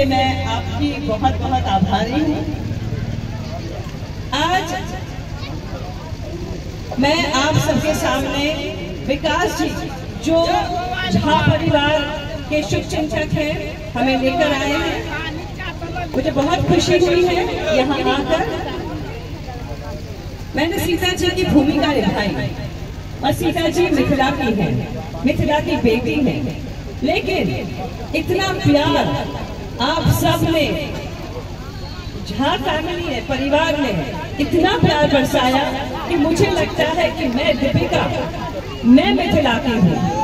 इसलिए मैं आपकी बहुत बहुत आभारी हूँ। आज मैं आप सबके सामने विकास जी, जो झा परिवार के शुभ चिंतक हैं, हमें लेकर आए हैं। मुझे बहुत खुशी हुई है यहाँ आकर। मैंने सीता जी की भूमिका निभाई और सीता जी मिथिला की है, मिथिला की बेटी है। लेकिन इतना प्यार आप सबने झा फैमिली ने परिवार ने इतना प्यार बरसाया कि मुझे लगता है कि मैं दीपिका, मैं मिथिलाती हूँ।